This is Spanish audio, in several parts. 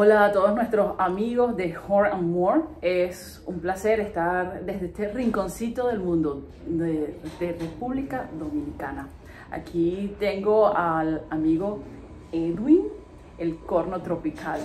Hola a todos nuestros amigos de Horn and More. Es un placer estar desde este rinconcito del mundo de, de, República Dominicana. Aquí tengo al amigo Edwin, el corno tropical.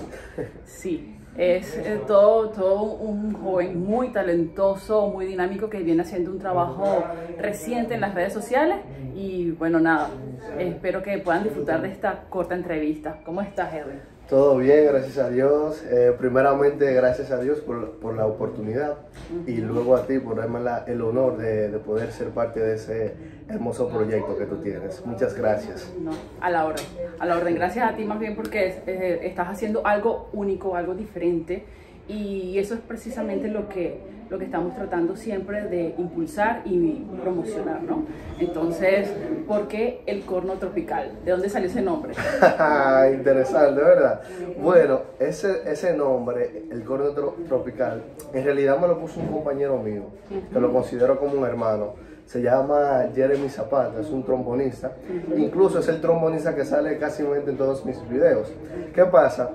Sí, es eh, todo, todo un joven muy talentoso, muy dinámico que viene haciendo un trabajo reciente en las redes sociales. Y bueno, nada, espero que puedan disfrutar de esta corta entrevista. ¿Cómo estás, Edwin? Todo bien, gracias a Dios. Eh, primeramente, gracias a Dios por, por la oportunidad y luego a ti por darme el honor de, de, poder ser parte de ese hermoso proyecto que tú tienes. Muchas gracias. No, a la orden, a la orden. Gracias a ti más bien porque eh, estás haciendo algo único, algo diferente y eso es precisamente lo que, lo que estamos tratando siempre de impulsar y promocionar, ¿no? Entonces, ¿por qué el corno tropical? ¿De dónde salió ese nombre? Interesante, ¿verdad? Bueno, ese, ese nombre, el corno tropical, en realidad me lo puso un compañero mío, que lo considero como un hermano. Se llama Jeremy Zapata, es un trombonista. Incluso es el trombonista que sale casi en todos mis videos. ¿Qué pasa?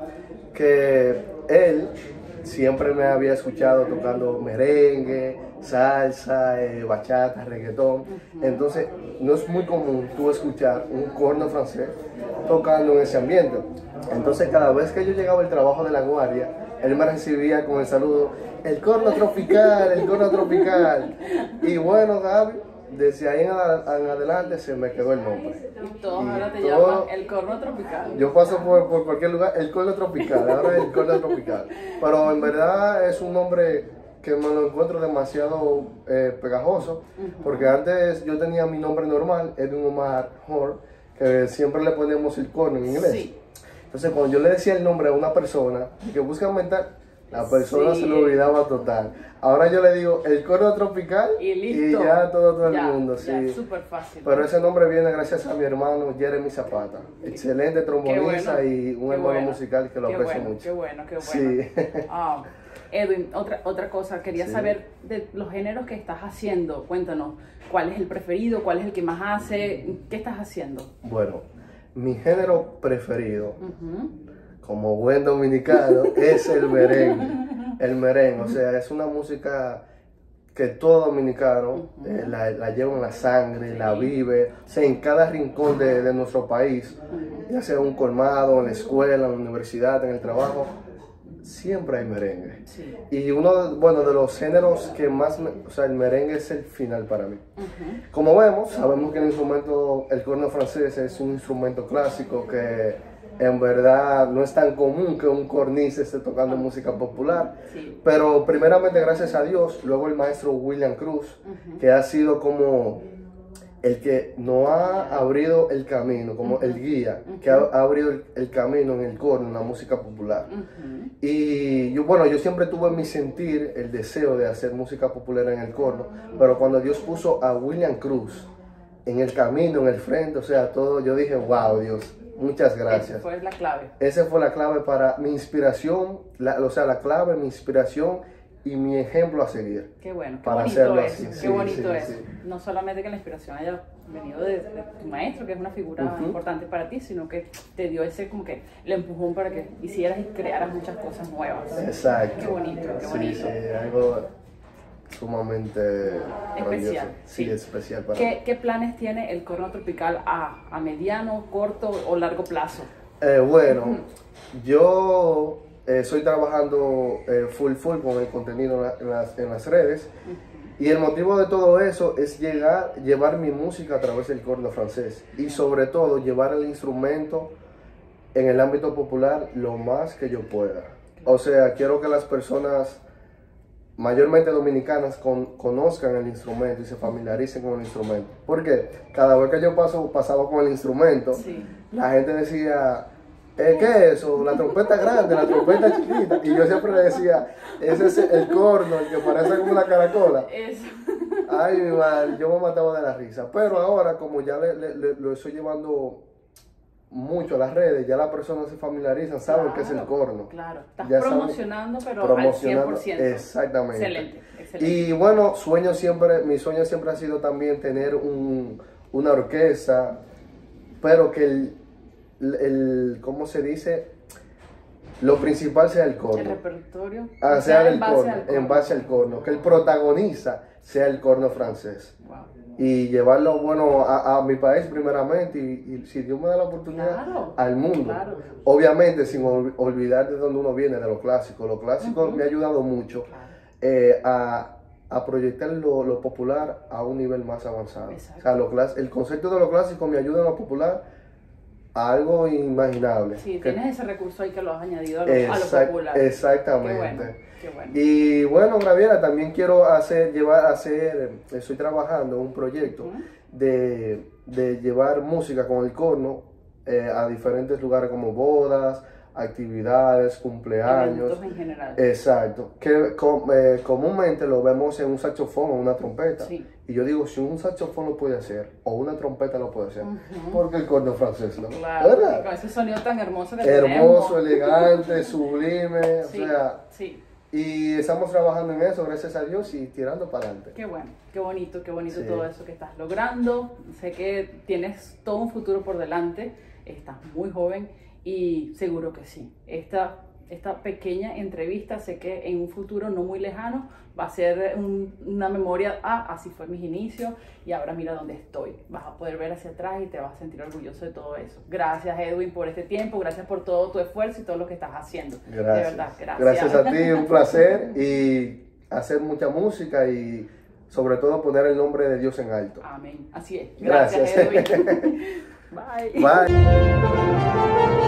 Que él siempre me había escuchado tocando merengue, salsa, eh, bachata, reggaetón. Entonces, no es muy común tú escuchar un corno francés tocando en ese ambiente. Entonces, cada vez que yo llegaba al trabajo de la guardia, él me recibía con el saludo, el corno tropical, el corno tropical. Y bueno, Gaby, desde ahí en, adelante se me quedó el nombre. Y todos ahora te llaman el corno tropical. Yo paso por, por, cualquier lugar, el corno tropical, ahora el corno tropical. Pero en verdad es un nombre que me lo encuentro demasiado eh, pegajoso, porque antes yo tenía mi nombre normal, Edwin Omar Hor, que siempre le ponemos el corno en inglés. Entonces cuando yo le decía el nombre a una persona, que busca aumentar, la persona se lo olvidaba total. Ahora yo le digo el corno tropical y, ya todo, todo el mundo. Sí. súper fácil. Pero ese nombre viene gracias a mi hermano Jeremy Zapata. Excelente trombonista y un hermano musical que lo aprecio mucho. Qué bueno, qué bueno. Sí. Ah, Edwin, otra, otra cosa, quería saber de los géneros que estás haciendo. Cuéntanos, ¿cuál es el preferido? ¿Cuál es el que más hace? ¿Qué estás haciendo? Bueno, mi género preferido como buen dominicano, es el merengue. El merengue, o sea, es una música que todo dominicano eh, la, lleva en la sangre, la vive, o sea, en cada rincón de, nuestro país, ya sea un colmado, en la escuela, en la universidad, en el trabajo, siempre hay merengue. Y uno, bueno, de los géneros que más, o sea, el merengue es el final para mí. Como vemos, sabemos que el instrumento, el corno francés es un instrumento clásico que en verdad no es tan común que un cornice esté tocando ah. música popular. Pero primeramente gracias a Dios, luego el maestro William Cruz, que ha sido como el que nos ha abrido el camino, como el guía, que ha, abrido el, camino en el corno, en la música popular. Y yo, bueno, yo siempre tuve en mi sentir el deseo de hacer música popular en el corno, pero cuando Dios puso a William Cruz en el camino, en el frente, o sea, todo, yo dije, wow, Dios, Muchas gracias. Esa fue la clave. Esa fue la clave para mi inspiración, o sea, la clave, mi inspiración y mi ejemplo a seguir. Qué bueno, qué para bonito hacerlo es, así. Qué bonito es. No solamente que la inspiración haya venido de, tu maestro, que es una figura importante para ti, sino que te dio ese como que el empujón para que hicieras y crearas muchas cosas nuevas. Exacto. Qué bonito, qué bonito. Sí, algo sumamente especial. Sí, especial para ¿Qué, ¿Qué, planes tiene el corno tropical a, a mediano, corto o largo plazo? Eh, bueno, yo eh, estoy trabajando eh, full full con el contenido en, las, en las, redes. Y el motivo de todo eso es llegar, llevar mi música a través del corno francés. Y sobre todo llevar el instrumento en el ámbito popular lo más que yo pueda. O sea, quiero que las personas mayormente dominicanas conozcan el instrumento y se familiaricen con el instrumento. Porque cada vez que yo paso, pasaba con el instrumento, la gente decía, eh, ¿qué es eso? La trompeta grande, la trompeta chiquita. Y yo siempre le decía, ese es el corno, el que parece como una caracola. Eso. Ay, mi madre, yo me mataba de la risa. Pero ahora, como ya le, lo estoy llevando mucho las redes, ya las personas se familiarizan, saben que es el corno. Claro, estás promocionando, pero promocionando, al 100%. Exactamente. Excelente, excelente. Y bueno, sueño siempre, mi sueño siempre ha sido también tener un, una orquesta, pero que el, el, ¿cómo se dice? Lo principal sea el corno. El repertorio. Ah, sea, sea, el corno, en base al corno, que el protagonista sea el corno francés. Wow. Y llevarlo, bueno, a, a mi país primeramente y, y si Dios me da la oportunidad, Claro, al mundo. claro. Obviamente sin ol- olvidar de donde uno viene, de lo clásico. Lo clásico Ujú. me ha ayudado mucho Claro. eh, a, a proyectar lo, lo popular a un nivel más avanzado. Exacto. O sea, lo el concepto de lo clásico me ayuda en lo popular algo inimaginable. Sí, Que- tienes ese recurso ahí que lo has añadido a lo, a lo Exact- popular. Exactamente. Qué bueno, qué bueno. Y bueno, Graviera, también quiero hacer, llevar, hacer, estoy trabajando en un proyecto de, de llevar música con el corno eh, a diferentes lugares como bodas, actividades, cumpleaños. Eventos en general. Exacto, que com- eh, comúnmente lo vemos en un saxofón o una trompeta. Sí. Y yo digo, si un saxofón lo puede hacer o una trompeta lo puede hacer, Ujú. porque el corno francés no. Claro, ¿Verdad? con ese sonido tan hermoso que Hermoso, tenemos. elegante, sublime, Sí, o sea, sí. y estamos trabajando en eso, gracias a Dios, y tirando para adelante. Qué bueno, qué bonito, qué bonito Sí. todo eso que estás logrando. Sé que tienes todo un futuro por delante, estás muy joven y seguro que sí. Esta, esta pequeña entrevista sé que en un futuro no muy lejano va a ser un- una memoria, ah, así fue mis inicios y ahora mira dónde estoy. Vas a poder ver hacia atrás y te vas a sentir orgulloso de todo eso. Gracias Edwin por este tiempo, gracias por todo tu esfuerzo y todo lo que estás haciendo. Gracias. De verdad, gracias. Gracias a ti, un placer, y hacer mucha música y sobre todo poner el nombre de Dios en alto. Amén. Así es. Gracias. Gracias, Edwin. Bye. Bye.